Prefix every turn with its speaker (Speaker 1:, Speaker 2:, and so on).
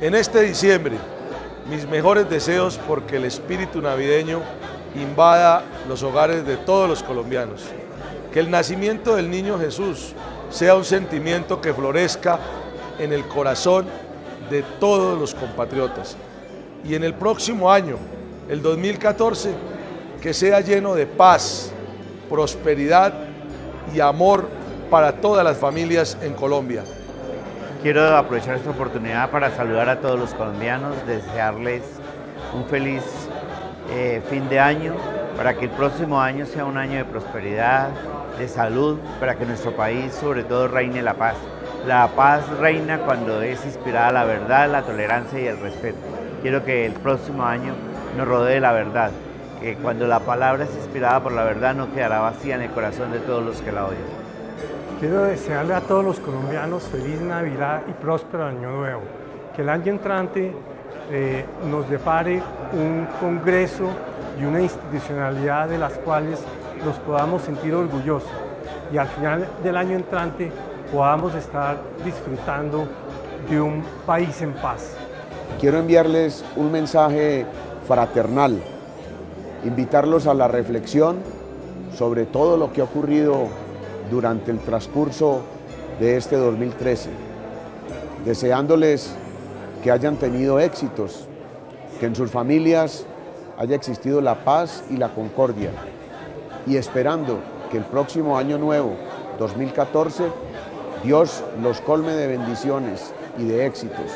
Speaker 1: En este diciembre, mis mejores deseos porque el espíritu navideño invada los hogares de todos los colombianos. Que el nacimiento del niño Jesús sea un sentimiento que florezca en el corazón de todos los compatriotas. Y en el próximo año, el 2014, que sea lleno de paz, prosperidad y amor para todas las familias en Colombia.
Speaker 2: Quiero aprovechar esta oportunidad para saludar a todos los colombianos, desearles un feliz eh, fin de año, para que el próximo año sea un año de prosperidad, de salud, para que nuestro país sobre todo reine la paz. La paz reina cuando es inspirada la verdad, la tolerancia y el respeto. Quiero que el próximo año nos rodee la verdad, que cuando la palabra es inspirada por la verdad no quedará vacía en el corazón de todos los que la oyen.
Speaker 3: Quiero desearle a todos los colombianos feliz Navidad y próspero Año Nuevo. Que el año entrante eh, nos depare un congreso y una institucionalidad de las cuales nos podamos sentir orgullosos y al final del año entrante podamos estar disfrutando de un país en paz.
Speaker 4: Quiero enviarles un mensaje fraternal, invitarlos a la reflexión sobre todo lo que ha ocurrido durante el transcurso de este 2013, deseándoles que hayan tenido éxitos, que en sus familias haya existido la paz y la concordia y esperando que el próximo año nuevo, 2014, Dios los colme de bendiciones y de éxitos.